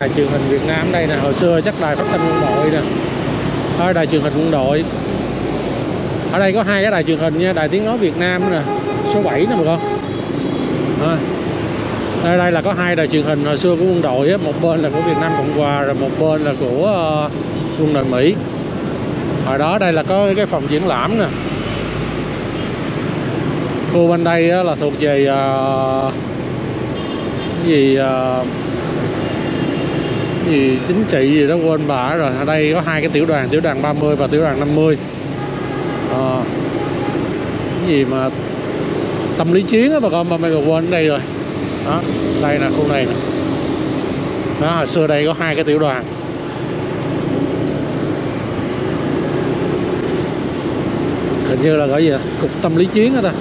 đài truyền hình Việt Nam đây nè hồi xưa chắc đài phát thanh quân đội nè ở đài truyền hình quân đội ở đây có hai cái đài truyền hình nha đài tiếng nói Việt Nam nè số 7 nè mà con à. đây đây là có hai đài truyền hình hồi xưa của quân đội á. một bên là của Việt Nam Cộng Hòa rồi một bên là của uh, quân đội Mỹ hồi đó đây là có cái phòng triển lãm nè khu bên đây á, là thuộc về uh, cái gì uh, gì chính trị gì đó quên bà rồi. Ở đây có hai cái tiểu đoàn tiểu đoàn 30 và tiểu đoàn 50 à, ờ. cái gì mà tâm lý chiến á bà con ba mày còn quên đây rồi. Đó đây là khu này nè. Đó hồi xưa đây có hai cái tiểu đoàn. Hình như là gọi gì à? cục tâm lý chiến đó ta.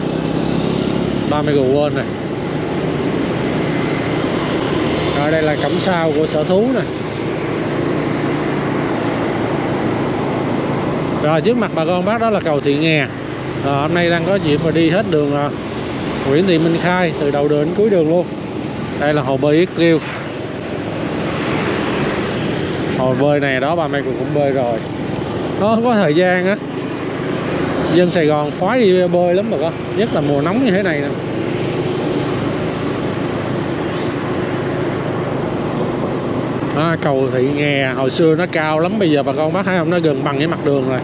Ba mươi quên này rồi đây là cổng sau của sở thú nè. Rồi trước mặt bà con bác đó là cầu Thị Nghè. Rồi, hôm nay đang có dịp mà đi hết đường à, Nguyễn Thị Minh Khai từ đầu đường đến cuối đường luôn. Đây là hồ bơi Yết Kiêu. Hồ bơi này đó bà mẹ cũng cũng bơi rồi. Nó không có thời gian á. Dân Sài Gòn khoái đi bơi lắm bà con nhất là mùa nóng như thế này nè. Cầu thị nghè, hồi xưa nó cao lắm, bây giờ bà con bác thấy không nó gần bằng với mặt đường rồi.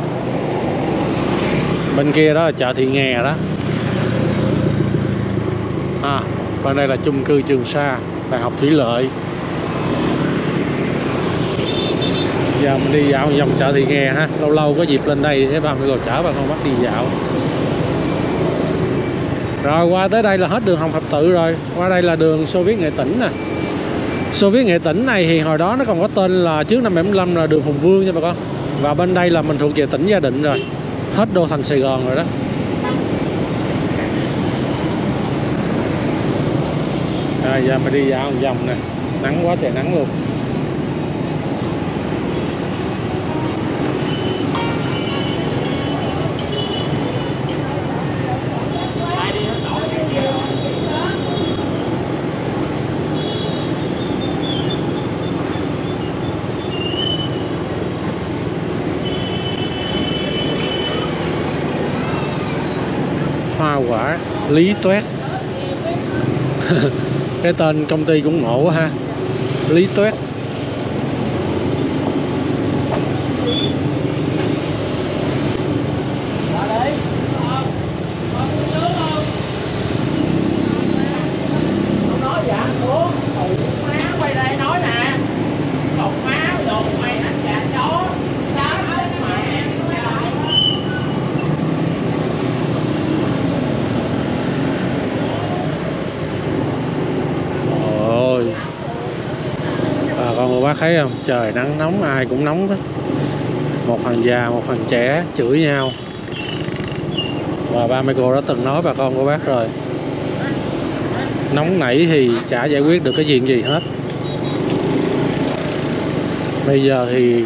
Bên kia đó là chợ thị nghè đó. À bên đây là chung cư trường sa, đại học thủy lợi. Giờ mình đi dạo vòng chợ thị nghè ha, lâu lâu có dịp lên đây thế bà mới còn chở bà con bác đi dạo. Rồi qua tới đây là hết đường Hồng Thập Tự rồi, qua đây là đường Xô Viết Nghệ Tĩnh nè. Xô Viết Nghệ Tĩnh này thì hồi đó nó còn có tên là trước năm 75 là đường Hùng Vương nha bà con. Và bên đây là mình thuộc về tỉnh Gia Định rồi. Hết đô thành Sài Gòn rồi đó. Rồi giờ mình đi dạo một vòng nè. Nắng quá trời nắng luôn hoa quả lý Tuét. Cái tên công ty cũng ngộ quá ha. Lý Tuét ôi bà con cô bác thấy không? Trời nắng nóng ai cũng nóng đó. Một phần già một phần trẻ chửi nhau. Và ba mẹ cô đã từng nói bà con cô bác rồi. Nóng nảy thì chả giải quyết được cái chuyện gì hết. Bây giờ thì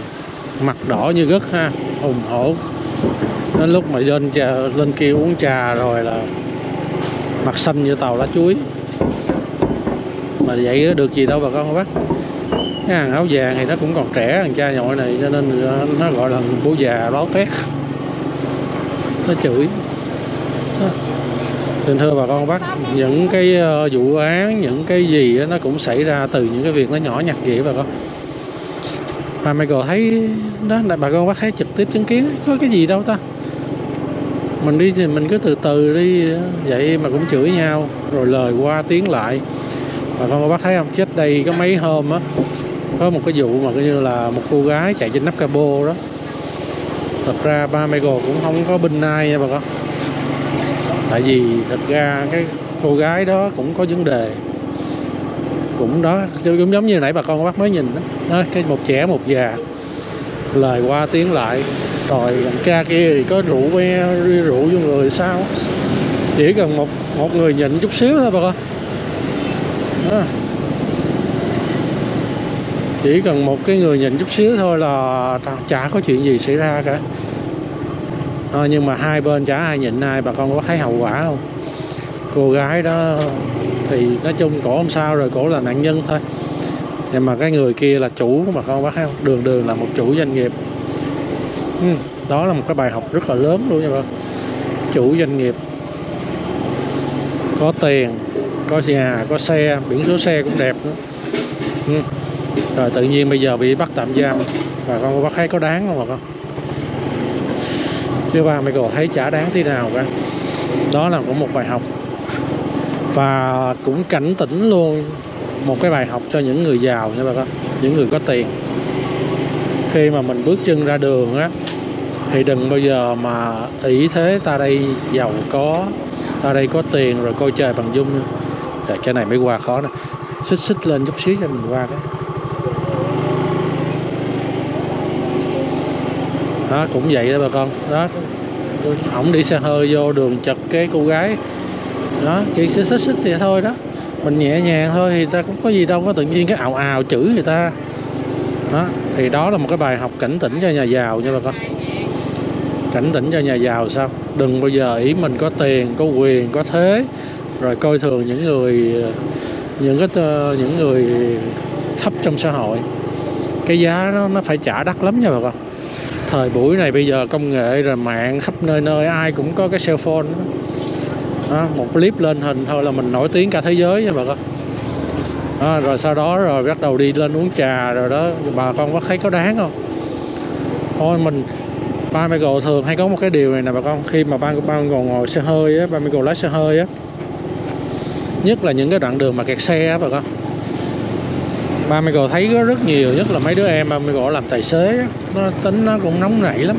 mặt đỏ như gất ha hùng hổ. Đến lúc mà lên trà, lên kia uống trà rồi là mặt xanh như tàu lá chuối. Mà vậy được gì đâu bà con cô bác cái hàng áo vàng thì nó cũng còn trẻ, thằng cha nhội này, cho nên nó gọi là bố già láo tét. Nó chửi. Xin thưa bà con bác, những cái ờ, vụ án, những cái gì nó cũng xảy ra từ những cái việc nó nhỏ nhặt vậy bà con. Mà Michael thấy đó là bà con bác thấy trực tiếp chứng kiến, có cái gì đâu ta? Mình đi thì mình cứ từ từ đi, vậy mà cũng chửi nhau, rồi lời qua tiếng lại. Bà con bác thấy không? Chết đây có mấy hôm á có một cái vụ mà coi như là một cô gái chạy trên nắp capo đó. Thật ra ba Michael cũng không có binh ai nha bà con. Tại vì thật ra cái cô gái đó cũng có vấn đề. Cũng đó cũng giống như nãy bà con bác mới nhìn đó, đó cái một trẻ một già. Lời qua tiếng lại rồi thằng cha kia thì có rượu que rượu với người sao? Chỉ cần một một người nhịn chút xíu thôi bà con. Đó chỉ cần một cái người nhìn chút xíu thôi là chả có chuyện gì xảy ra cả. À, nhưng mà hai bên chả ai nhịn ai bà con có thấy hậu quả không? Cô gái đó thì nói chung cổ không sao rồi cổ là nạn nhân thôi. Nhưng mà cái người kia là chủ mà con bác thấy không? Đường đường là một chủ doanh nghiệp. Ừ, đó là một cái bài học rất là lớn luôn nha con chủ doanh nghiệp. Có tiền có nhà có xe biển số xe cũng đẹp nữa. Ừ rồi tự nhiên bây giờ bị bắt tạm giam. Và con bắt thấy có đáng không bà con? Chứ ba Michael thấy chả đáng thế nào cả. Đó là cũng một bài học. Và cũng cảnh tỉnh luôn một cái bài học cho những người giàu nha bà con những người có tiền. Khi mà mình bước chân ra đường á thì đừng bao giờ mà ý thế ta đây giàu có ta đây có tiền rồi coi trời bằng dung Rồi, cái này mới qua khó nè. Xích xích lên chút xíu cho mình qua cái. Đó, cũng vậy đó bà con. Đó. Ổng đi xe hơi vô đường chật cái cô gái. Đó, chỉ xích xích xích thì thôi đó. Mình nhẹ nhàng thôi thì ta cũng có gì đâu, có tự nhiên cái ào ào chửi người ta. Đó, thì đó là một cái bài học cảnh tỉnh cho nhà giàu nha bà con. Cảnh tỉnh cho nhà giàu sao? Đừng bao giờ ý mình có tiền, có quyền, có thế. Rồi coi thường những người, những cái ờ, những người thấp trong xã hội. Cái giá nó nó phải trả đắt lắm nha bà con thời buổi này bây giờ công nghệ rồi mạng khắp nơi nơi ai cũng có cái cell phone. Đó. Một clip lên hình thôi là mình nổi tiếng cả thế giới nha bà con. Đó, rồi sau đó rồi bắt đầu đi lên uống trà rồi đó. Bà con có thấy có đáng không? Thôi mình ba Michael thường hay có một cái điều này nè bà con. Khi mà ba ba còn ngồi xe hơi á ba Michael lái xe hơi á nhất là những cái đoạn đường mà kẹt xe á bà con ba Michael thấy có rất nhiều, nhất là mấy đứa em ba Michael làm tài xế nó tính nó cũng nóng nảy lắm.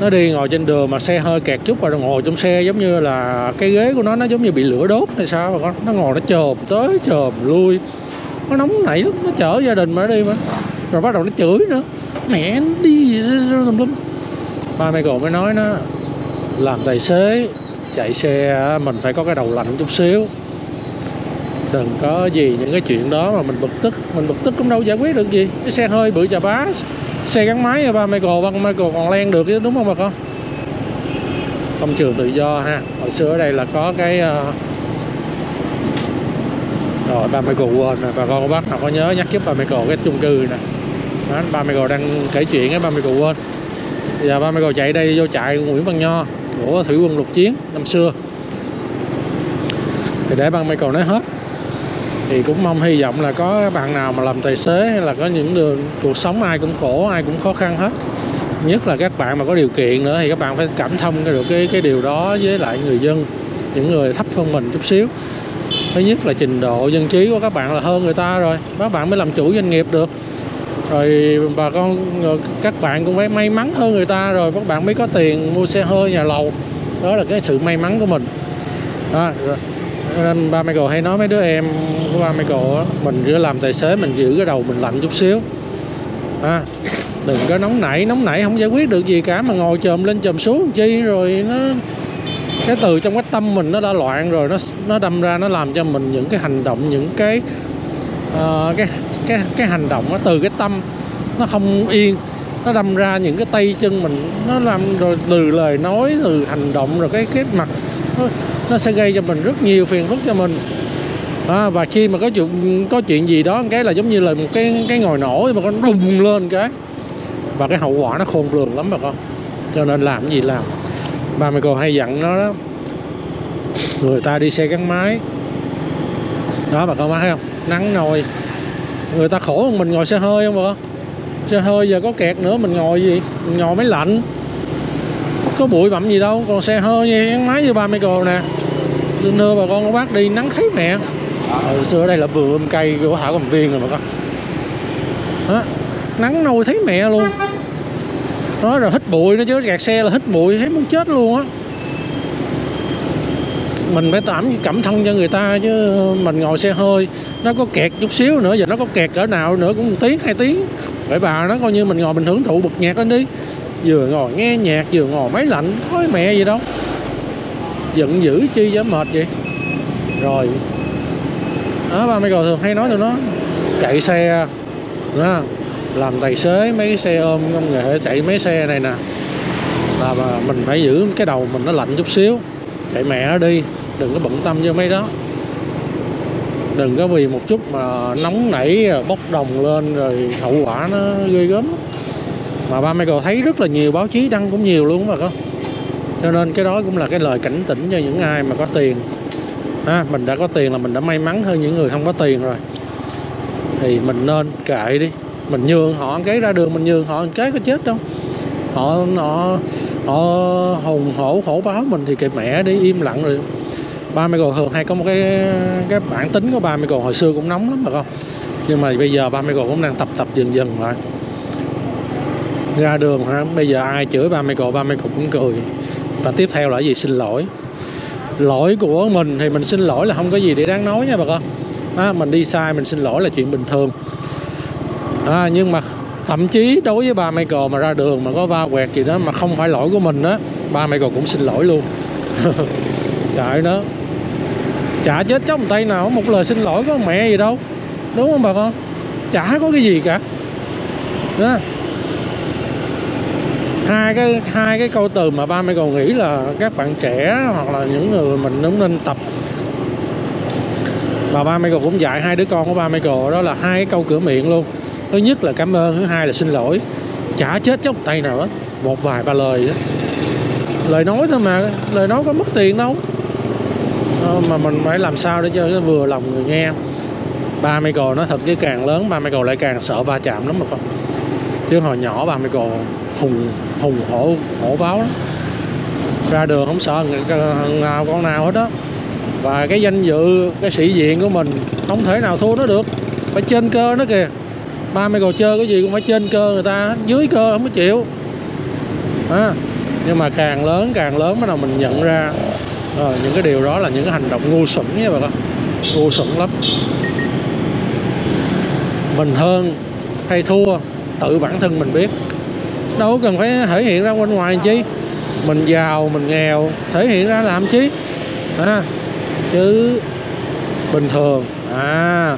Nó đi ngồi trên đường mà xe hơi kẹt chút và ngồi trong xe giống như là cái ghế của nó nó giống như bị lửa đốt hay sao mà con, nó ngồi nó chồm tới chồm lui. Nó nóng nảy lắm, nó chở gia đình mà nó đi mà. Rồi bắt đầu nó chửi nữa. Mẹ nó đi tùm lum ba mẹ gọi mới nói nó, làm tài xế, chạy xe mình phải có cái đầu lạnh chút xíu đừng có gì những cái chuyện đó mà mình bực tức. Mình bực tức cũng đâu giải quyết được gì. Cái xe hơi bự chà bá xe gắn máy ba Michael ba Michael còn len được chứ đúng không bà con? Công trường tự do ha. Hồi xưa ở đây là có cái uh... rồi ba Michael quên rồi bà con bác nào có nhớ nhắc giúp ba Michael cái chung cư nè. Đó, ba Michael đang kể chuyện á ba Michael quên. Giờ ba Michael chạy đây vô chạy Nguyễn Văn Nho của thủy quân lục chiến năm xưa. Thì để ba Michael nói hết thì cũng mong hy vọng là có bạn nào mà làm tài xế hay là có những đường cuộc sống ai cũng khổ ai cũng khó khăn hết. Nhất là các bạn mà có điều kiện nữa thì các bạn phải cảm thông được cái cái điều đó với lại người dân những người thấp hơn mình chút xíu. Thứ nhất là trình độ dân trí của các bạn là hơn người ta rồi các bạn mới làm chủ doanh nghiệp được. Rồi bà con rồi các bạn cũng phải may mắn hơn người ta rồi các bạn mới có tiền mua xe hơi nhà lầu. Đó là cái sự may mắn của mình. Đó, rồi nên ba Michael hay nói mấy đứa em của ba Michael đó, mình cứ làm tài xế mình giữ cái đầu mình lạnh chút xíu. À, đừng có nóng nảy nóng nảy không giải quyết được gì cả mà ngồi chồm lên chồm xuống chi rồi nó cái từ trong cái tâm mình nó đã loạn rồi nó nó đâm ra nó làm cho mình những cái hành động những cái uh, cái cái cái hành động nó từ cái tâm nó không yên nó đâm ra những cái tay chân mình nó làm rồi từ lời nói từ hành động rồi cái cái mặt nó, nó sẽ gây cho mình rất nhiều phiền phức cho mình. À, và khi mà có chuyện có chuyện gì đó cái là giống như là một cái cái ngồi nổ mà con đùng lên cái. Và cái hậu quả nó khôn lường lắm bà con. Cho nên làm gì làm. Ba mẹ cô hay dặn nó đó. Người ta đi xe gắn máy. Đó bà con thấy không? Nắng nồi. Người ta khổ hơn mình ngồi xe hơi không bà con? Xe hơi giờ có kẹt nữa mình ngồi gì? Mình ngồi máy lạnh. Có bụi bặm gì đâu còn xe hơi như gắn máy như ba mấy cô nè thưa bà con có bác đi nắng thấy mẹ. Hồi xưa ở đây là vườn cây của thảo cầm viên rồi bà con. Đó, nắng nôi thấy mẹ luôn. Đó rồi hít bụi nó chứ gạt xe là hít bụi thấy muốn chết luôn á. Mình phải tạm cảm thông cho người ta chứ mình ngồi xe hơi nó có kẹt chút xíu nữa giờ nó có kẹt cỡ nào nữa cũng một tiếng hai tiếng. Vậy bà nó coi như mình ngồi mình hưởng thụ bật nhạc lên đi. Vừa ngồi nghe nhạc vừa ngồi máy lạnh khói mẹ gì đâu giận dữ chi cho mệt vậy? Rồi. Đó ba mấy thường hay nói tụi nó chạy xe. Đó, làm tài xế mấy cái xe ôm công nghệ chạy mấy xe này nè. Là mà mình phải giữ cái đầu mình nó lạnh chút xíu. Chạy mẹ đi đừng có bận tâm cho mấy đó. Đừng có vì một chút mà nóng nảy bốc đồng lên rồi hậu quả nó ghê gớm. Mà ba Michael thấy rất là nhiều báo chí đăng cũng nhiều luôn mà không cho nên cái đó cũng là cái lời cảnh tỉnh cho những ai mà có tiền. À, mình đã có tiền là mình đã may mắn hơn những người không có tiền rồi. Thì mình nên kệ đi. Mình nhường họ cái ra đường mình nhường họ cái có chết đâu. Họ họ họ hùng hổ khổ báo mình thì kệ mẹ đi im lặng rồi. Ba Michael thường hay có một cái cái bản tính của ba Michael hồi xưa cũng nóng lắm mà con. Nhưng mà bây giờ ba Michael cũng đang tập tập dần dần rồi. ra đường hả? bây giờ ai chửi ba Michael ba Michael cũng cười và tiếp theo là gì? Xin lỗi. Lỗi của mình thì mình xin lỗi là không có gì để đáng nói nha bà con. À, mình đi sai mình xin lỗi là chuyện bình thường. À, nhưng mà thậm chí đối với ba Michael mà ra đường mà có va quẹt gì đó mà không phải lỗi của mình đó ba Michael cũng xin lỗi luôn. Trời nó chả chết chóc tay nào một lời xin lỗi có mẹ gì đâu. Đúng không bà con? Chả có cái gì cả. Đó hai cái hai cái câu từ mà ba mẹ còn nghĩ là các bạn trẻ hoặc là những người mình cũng nên tập. Và ba Michael cũng dạy hai đứa con của ba Michael đó là hai cái câu cửa miệng luôn. Thứ nhất là cảm ơn, thứ hai là xin lỗi. Chả chết chóc tay nào hết. Một vài ba lời đó. Lời nói thôi mà, lời nói có mất tiền đâu. Ờ, mà mình phải làm sao để cho nó vừa lòng người nghe. Ba Michael nói thật chứ càng lớn, ba Michael lại càng sợ va chạm lắm mà con chứ hồi nhỏ ba Michael hùng hùng hổ hổ báo đó. ra đường không sợ nào con nào hết đó và cái danh dự cái sĩ diện của mình không thể nào thua nó được. Phải trên cơ nó kìa. Ba mươi cầu chơi cái gì cũng phải trên cơ người ta dưới cơ không có chịu. À, nhưng mà càng lớn càng lớn bắt đầu mình nhận ra à, những cái điều đó là những cái hành động ngu xuẩn nha bà con. Ngu xuẩn lắm. Mình hơn hay thua tự bản thân mình biết đâu cần phải thể hiện ra bên ngoài chi. Mình giàu mình nghèo thể hiện ra làm chi? À, chứ bình thường. À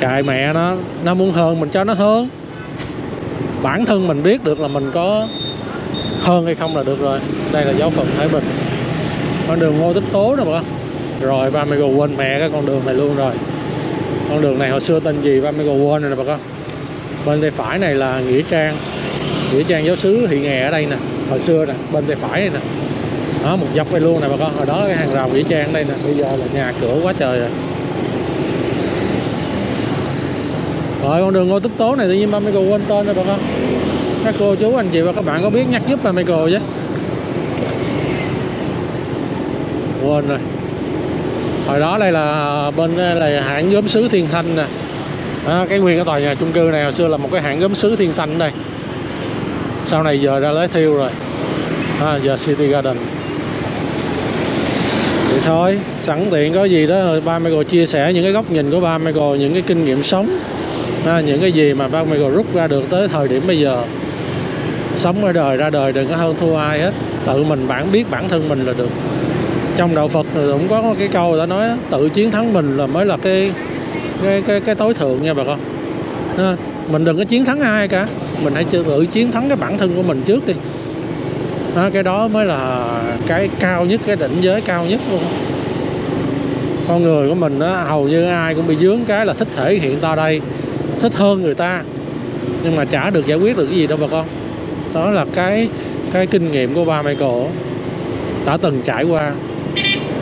cài mẹ nó nó muốn hơn mình cho nó hơn. Bản thân mình biết được là mình có hơn hay không là được rồi. Đây là giáo phận Thái Bình. Con đường Ngô Tích Tố rồi bà. Rồi ba mẹ quên mẹ cái con đường này luôn rồi. Con đường này hồi xưa tên gì ba mẹ quên rồi nè bà con. Bên tay phải này là nghĩa trang nghĩa trang giáo sứ thị nghè ở đây nè hồi xưa nè bên tay phải này nè. Đó một dọc đây luôn nè bà con. Hồi đó cái hàng rào nghĩa trang đây nè bây giờ là nhà cửa quá trời rồi. Rồi con đường ngô tích tố này tự nhiên ba Michael quên tên rồi bà con. Các cô chú anh chị và các bạn có biết nhắc giúp ba Michael chứ? Quên rồi. Hồi đó đây là bên đây là hãng gốm sứ thiên thanh nè. À, cái nguyên cái tòa nhà chung cư này hồi xưa là một cái hãng gốm sứ thiên thanh đây sau này giờ ra lấy thiêu rồi. À, giờ City Garden. Thì thôi sẵn tiện có gì đó ba Michael chia sẻ những cái góc nhìn của ba Michael những cái kinh nghiệm sống à, những cái gì mà ba Michael rút ra được tới thời điểm bây giờ. Sống ở đời ra đời đừng có hơn thua ai hết. Tự mình bản biết bản thân mình là được. Trong đạo Phật thì cũng có cái câu đã nói tự chiến thắng mình là mới là cái cái cái, cái tối thượng nha bà con mình đừng có chiến thắng ai cả. Mình hãy tự chiến thắng cái bản thân của mình trước đi. Đó, cái đó mới là cái cao nhất cái đỉnh giới cao nhất luôn. Con người của mình đó, hầu như ai cũng bị dướng cái là thích thể hiện ta đây thích hơn người ta. Nhưng mà chả được giải quyết được cái gì đâu bà con. Đó là cái cái kinh nghiệm của ba Michael đã từng trải qua.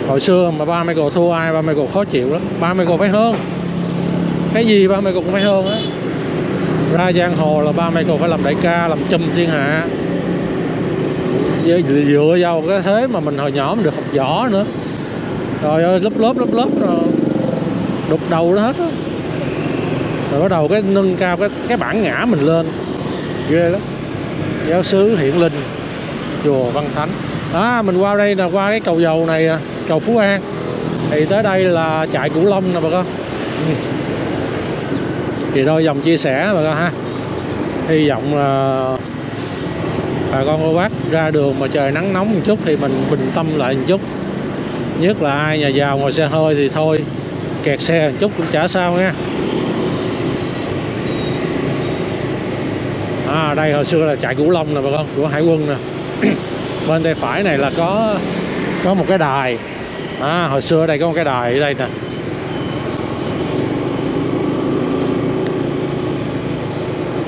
Hồi xưa mà ba Michael thua ai ba Michael khó chịu lắm. Ba Michael phải hơn. Cái gì ba Michael cũng phải hơn á ra giang hồ là ba Michael phải làm đại ca, làm chùm thiên hạ. Dựa vào cái thế mà mình hồi nhỏ mình được học võ nữa. Rồi ơi, lớp lớp lớp lớp, rồi đục đầu nó hết á. Rồi bắt đầu cái nâng cao cái cái bản ngã mình lên. Ghê lắm. Giáo sứ hiển linh, chùa văn thánh. À mình qua đây là qua cái cầu dầu này à, cầu phú an. Thì tới đây là chạy cửu long nè bà con thì đôi dòng chia sẻ bà con ha. Hy vọng là bà con cô bác ra đường mà trời nắng nóng một chút thì mình bình tâm lại một chút. Nhất là ai nhà giàu ngồi xe hơi thì thôi kẹt xe một chút cũng chả sao nha. À đây hồi xưa là chạy cửu long nè bà con của hải quân nè. Bên tay phải này là có có một cái đài. À, hồi xưa ở đây có một cái đài ở đây nè.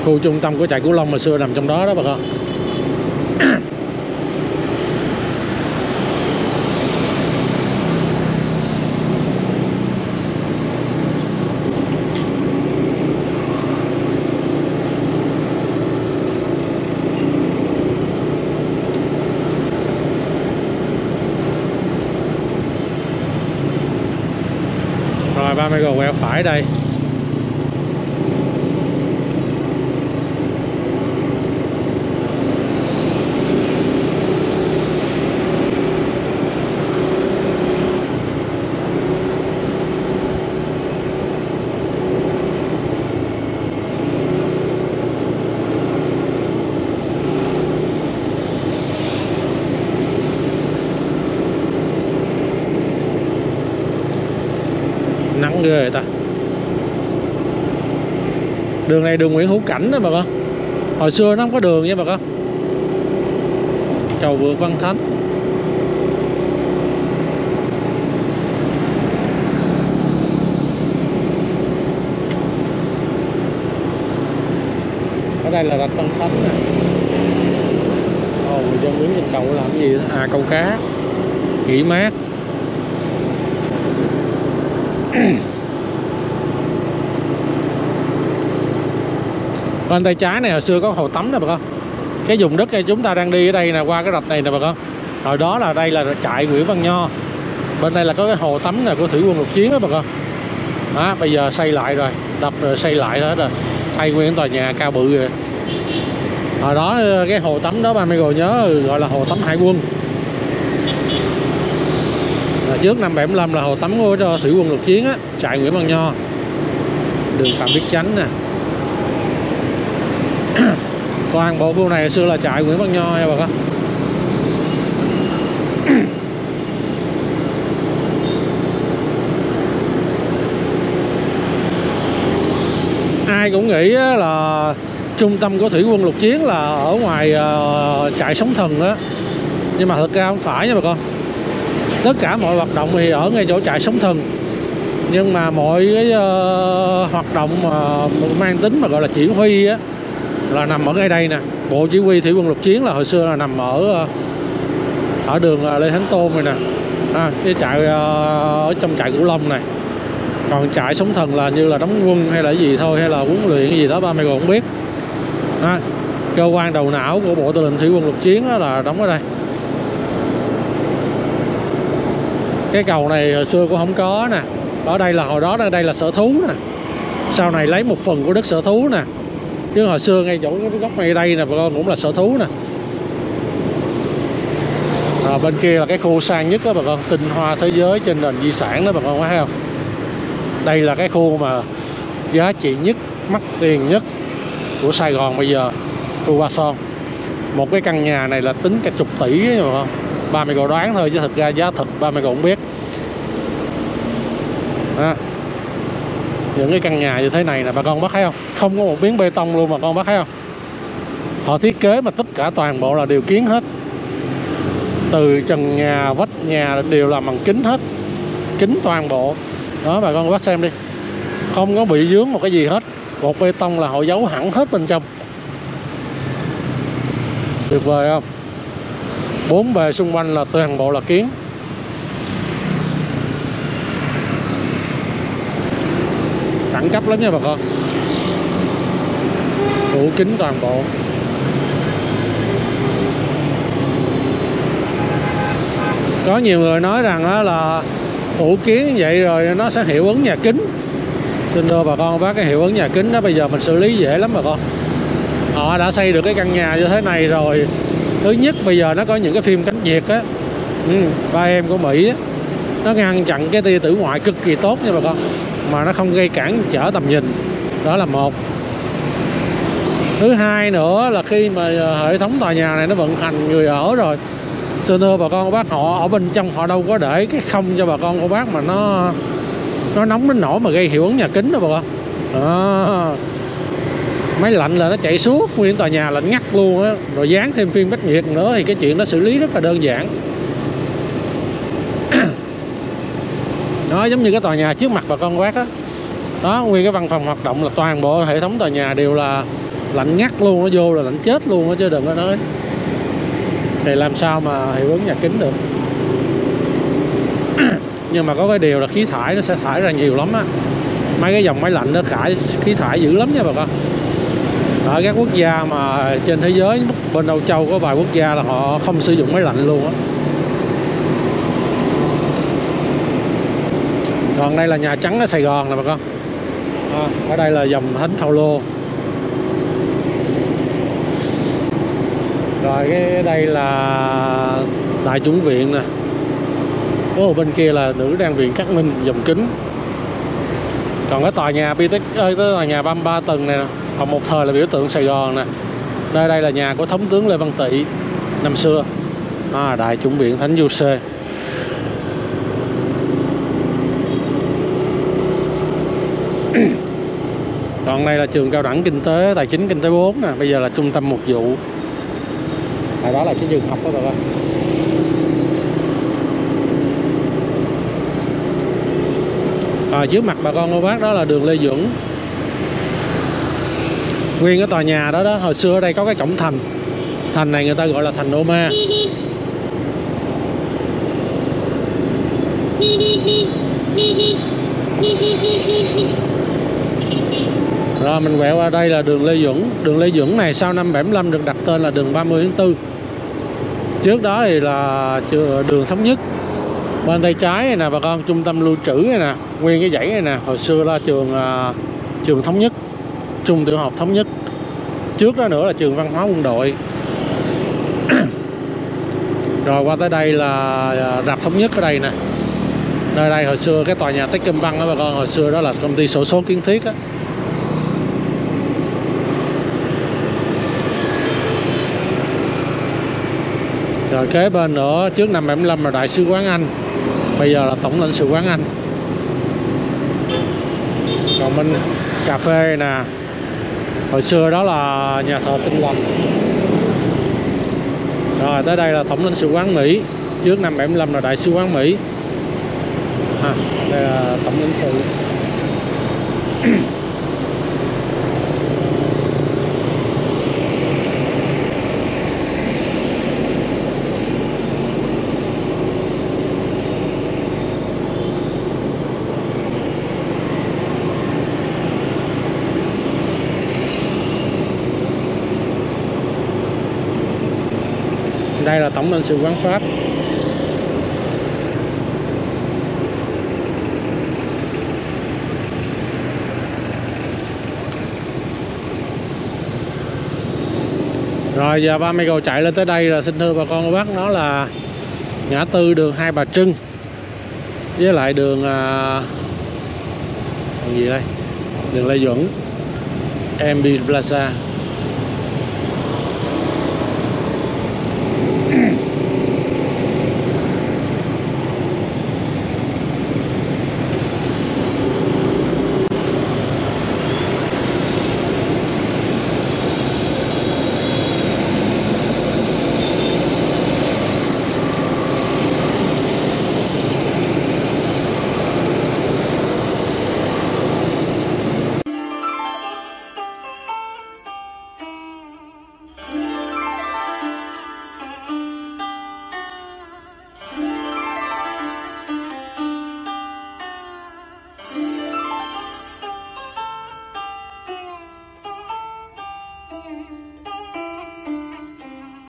Khu trung tâm của trại Cửu Long mà xưa nằm trong đó đó bà con rồi ba mươi gò quẹo phải đây nắng ghê vậy ta. Đường này đường Nguyễn Hữu Cảnh đó bà con. Hồi xưa nó không có đường nha bà con. Cầu vượt Văn Thánh. Ở đây là rạch Văn Thánh nè. Ồ người dân đứng trên cầu làm gì đó? À câu cá. Nghỉ mát. bên tay trái này, hồi xưa có hồ tắm nè bà con. Cái vùng đất này chúng ta đang đi ở đây nè, qua cái rạch này nè bà con. Hồi đó là đây là trại Nguyễn Văn Nho. Bên đây là có cái hồ tắm nè của thủy quân lục chiến đó bà con. Đó, bây giờ xây lại rồi, đập rồi xây lại hết rồi. Xây nguyên tòa nhà cao bự rồi. Hồi đó ờ, cái hồ tắm đó ba còn nhớ ừ, gọi là hồ tắm hải quân. Là trước năm 75 là hồ tắm của cho thủy quân lục chiến á, trại Nguyễn Văn Nho. Đường Phạm Viết Chánh nè toàn bộ khu này xưa là trại Nguyễn Văn Nho nha bà con. Ai cũng nghĩ là trung tâm của thủy quân lục chiến là ở ngoài ờ, trại sống thần á. Nhưng mà thực ra không phải nha bà con. Tất cả mọi hoạt động thì ở ngay chỗ trại sống thần. Nhưng mà mọi cái uh, hoạt động mà mang tính mà gọi là chỉ huy á là nằm ở ngay đây nè. Bộ chỉ huy thủy quân lục chiến là hồi xưa là nằm ở ờ, ở đường ờ, Lê Thánh Tôn này nè. À, cái trại ờ, ở trong trại Cửu Long này. Còn trại sống thần là như là đóng quân hay là gì thôi hay là huấn luyện cái gì đó ba mày còn không biết. À, cơ quan đầu não của bộ tư lệnh thủy quân lục chiến là đóng ở đây. Cái cầu này hồi xưa cũng không có nè. Ở đây là hồi đó đây là sở thú nè. Sau này lấy một phần của đất sở thú nè chứ hồi xưa ngay chỗ cái góc ngay đây nè bà con cũng là sở thú nè. À, bên kia là cái khu sang nhất đó bà con. Tinh hoa thế giới trên nền di sản đó bà con thấy không? Đây là cái khu mà giá trị nhất mắc tiền nhất của Sài Gòn bây giờ khu Ba Son. Một cái căn nhà này là tính cả chục tỷ ấy, bà con. Ba mày còn đoán thôi chứ thực ra giá thật ba mày cậu không biết. À, những cái căn nhà như thế này nè, bà con bác thấy không? Không có một miếng bê tông luôn mà con bác thấy không? Họ thiết kế mà tất cả toàn bộ là đều kiến hết. Từ trần nhà, vách nhà đều làm bằng kính hết. Kính toàn bộ. Đó, bà con bác xem đi. Không có bị dướng một cái gì hết. Cột bê tông là họ giấu hẳn hết bên trong. Tuyệt vời không? Bốn bề xung quanh là toàn bộ là kiến. Đẳng cấp lắm nha bà con. Phủ kính toàn bộ. Có nhiều người nói rằng đó là phủ kiến vậy rồi nó sẽ hiệu ứng nhà kính. Xin thưa bà con bác cái hiệu ứng nhà kính đó bây giờ mình xử lý dễ lắm bà con. Họ đã xây được cái căn nhà như thế này rồi. Thứ nhất bây giờ nó có những cái phim cánh diệt á. Ừ, ba em của mỹ á nó ngăn chặn cái tia tử ngoại cực kỳ tốt nha bà con mà nó không gây cản trở tầm nhìn. Đó là một. Thứ hai nữa là khi mà ờ, hệ thống tòa nhà này nó vận hành người ở rồi xin thưa bà con bác họ ở bên trong họ đâu có để cái không cho bà con của bác mà nó nó nóng đến nổi mà gây hiệu ứng nhà kính đó bà con. À, máy lạnh là nó chạy suốt nguyên tòa nhà lạnh ngắt luôn á rồi dán thêm phim cách nhiệt nữa thì cái chuyện nó xử lý rất là đơn giản. Nó giống như cái tòa nhà trước mặt bà con quát á. Đó. đó nguyên cái văn phòng hoạt động là toàn bộ hệ thống tòa nhà đều là lạnh ngắt luôn nó vô là lạnh chết luôn á chứ đừng có nói. Thì làm sao mà hiệu ứng nhà kính được? Nhưng mà có cái điều là khí thải nó sẽ thải ra nhiều lắm á. Mấy cái dòng máy lạnh nó thải khí thải dữ lắm nha bà con. Ở các quốc gia mà trên thế giới, bên Âu Châu có vài quốc gia là họ không sử dụng máy lạnh luôn á. Còn đây là nhà trắng ở Sài Gòn nè bà con. À, ở đây là dòng Thánh Phaolô. Rồi cái đây là đại chúng viện nè. Ô bên kia là nữ đang viện Cát Minh dòng kính. Còn cái tòa nhà Bitek ơi cái tòa nhà 33 tầng này còn một thời là biểu tượng Sài Gòn nè. Nơi đây là nhà của thống tướng Lê Văn Tị năm xưa. À, đại chúng viện Thánh Du Xê. Nay là trường cao đẳng kinh tế tài chính kinh tế 4 nè. Bây giờ là trung tâm mục vụ. Ở đó là cái trường học đó rồi à, trước mặt bà con cô bác đó là đường Lê Duẩn. Nguyên cái tòa nhà đó đó hồi xưa ở đây có cái cổng thành. Thành này người ta gọi là thành Ô Ma. rồi mình quẹo qua đây là đường Lê Duẩn. Đường Lê Duẩn này sau năm 75 được đặt tên là đường 30 tháng 4 trước đó thì là đường thống nhất. Bên tay trái này nè bà con trung tâm lưu trữ này nè nguyên cái dãy này nè hồi xưa là trường uh, trường thống nhất trung tiểu học thống nhất. Trước đó nữa là trường văn hóa quân đội. Rồi qua tới đây là à, rạp thống nhất ở đây nè. Nơi đây hồi xưa cái tòa nhà Techcombank đó bà con hồi xưa đó là công ty sổ số kiến thiết á. Rồi kế bên nữa trước năm 75 là đại sứ quán Anh. Bây giờ là tổng lãnh sự quán Anh. Còn bên cà phê nè hồi xưa đó là nhà thờ tinh lành. Rồi tới đây là tổng lãnh sự quán Mỹ. Trước năm 75 là đại sứ quán Mỹ. À, đây là tổng lãnh sự. Đây lên sự quán Pháp. Rồi giờ ba Michael chạy lên tới đây là xin thưa bà con các bác nó là ngã tư đường Hai Bà Trưng với lại đường à, gì đây? Đường Lê Duẩn MB Plaza.